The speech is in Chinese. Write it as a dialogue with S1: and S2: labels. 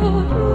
S1: Oh,